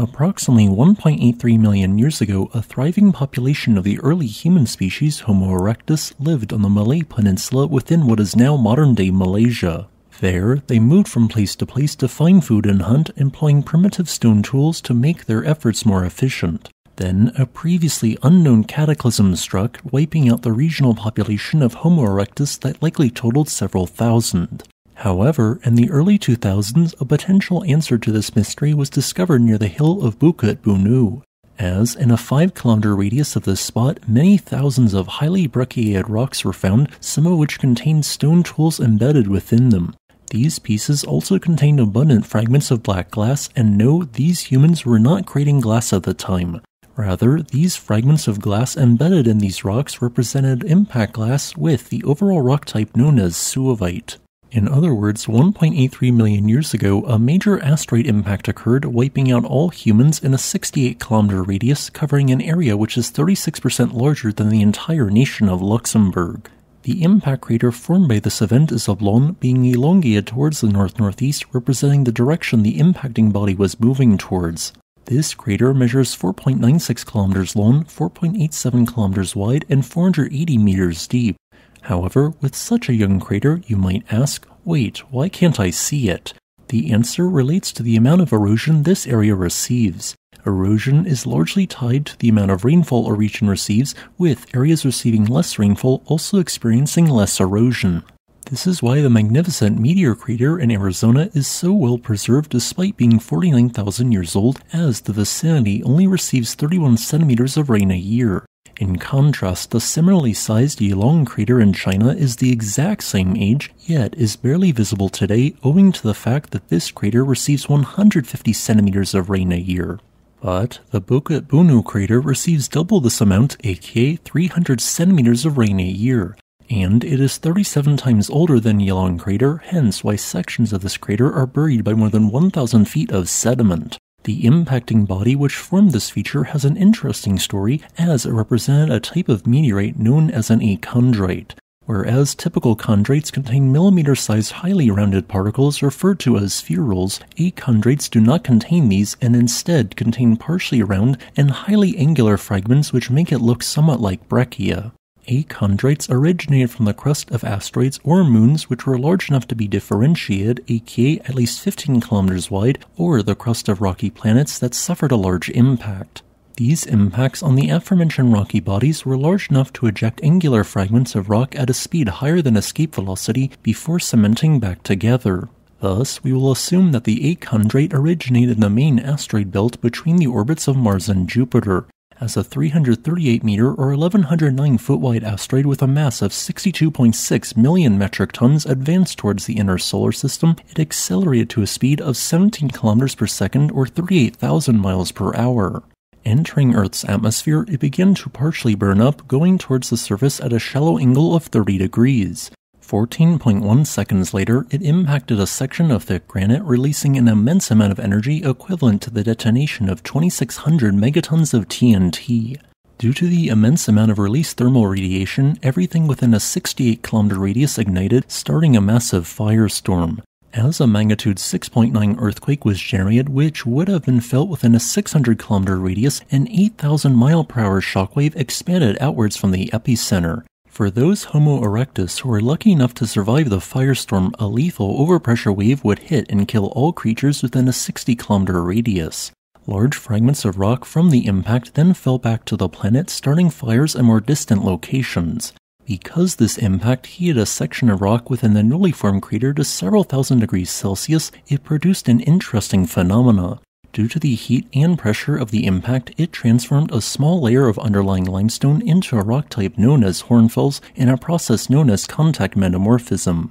Approximately 1.83 million years ago, a thriving population of the early human species Homo erectus lived on the Malay Peninsula within what is now modern day Malaysia. There, they moved from place to place to find food and hunt, employing primitive stone tools to make their efforts more efficient. Then, a previously unknown cataclysm struck, wiping out the regional population of Homo erectus that likely totaled several thousand. However, in the early 2000s, a potential answer to this mystery was discovered near the hill of Bukit Bunuh. As, in a 5 kilometer radius of this spot, many thousands of highly brecciated rocks were found, some of which contained stone tools embedded within them. These pieces also contained abundant fragments of black glass, and no, these humans were not creating glass at the time. Rather, these fragments of glass embedded in these rocks represented impact glass with the overall rock type known as suevite. In other words, 1.83 million years ago, a major asteroid impact occurred, wiping out all humans in a 68 kilometer radius, covering an area which is 36% larger than the entire nation of Luxembourg. The impact crater formed by this event is oblong, being elongated towards the north northeast, representing the direction the impacting body was moving towards. This crater measures 4.96 kilometers long, 4.87 kilometers wide, and 480 meters deep. However, with such a young crater, you might ask, wait, why can't I see it? The answer relates to the amount of erosion this area receives. Erosion is largely tied to the amount of rainfall a region receives, with areas receiving less rainfall also experiencing less erosion. This is why the magnificent meteor crater in Arizona is so well preserved despite being 49,000 years old, as the vicinity only receives 31 centimeters of rain a year. In contrast, the similarly sized Yilan crater in China is the exact same age, yet is barely visible today owing to the fact that this crater receives 150 centimeters of rain a year. But the Bukit Bunuh crater receives double this amount, aka 300 centimeters of rain a year, and it is 37 times older than Yilan crater, hence why sections of this crater are buried by more than 1,000 feet of sediment. The impacting body which formed this feature has an interesting story as it represented a type of meteorite known as an achondrite. Whereas typical chondrites contain millimeter sized highly rounded particles referred to as spherules, achondrites do not contain these and instead contain partially round and highly angular fragments which make it look somewhat like breccia. Achondrites originated from the crust of asteroids or moons which were large enough to be differentiated, aka at least 15 kilometers wide, or the crust of rocky planets that suffered a large impact. These impacts on the aforementioned rocky bodies were large enough to eject angular fragments of rock at a speed higher than escape velocity before cementing back together. Thus, we will assume that the achondrite originated in the main asteroid belt between the orbits of Mars and Jupiter, as a 338 meter or 1109 foot wide asteroid with a mass of 62.6 million metric tons advanced towards the inner solar system, it accelerated to a speed of 17 kilometers per second or 38,000 miles per hour. Entering Earth's atmosphere, it began to partially burn up, going towards the surface at a shallow angle of 30 degrees. 14.1 seconds later, it impacted a section of thick granite, releasing an immense amount of energy equivalent to the detonation of 2,600 megatons of TNT. Due to the immense amount of released thermal radiation, everything within a 68 kilometer radius ignited, starting a massive firestorm. As a magnitude 6.9 earthquake was generated, which would have been felt within a 600 kilometer radius, an 8,000 mile per hour shockwave expanded outwards from the epicenter. For those Homo erectus who were lucky enough to survive the firestorm, a lethal overpressure wave would hit and kill all creatures within a 60 kilometer radius. Large fragments of rock from the impact then fell back to the planet, starting fires in more distant locations. Because this impact heated a section of rock within the newly formed crater to several thousand degrees Celsius, it produced an interesting phenomena. Due to the heat and pressure of the impact, it transformed a small layer of underlying limestone into a rock type known as hornfels in a process known as contact metamorphism.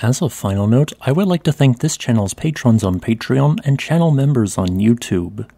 As a final note, I would like to thank this channel's patrons on Patreon and channel members on YouTube.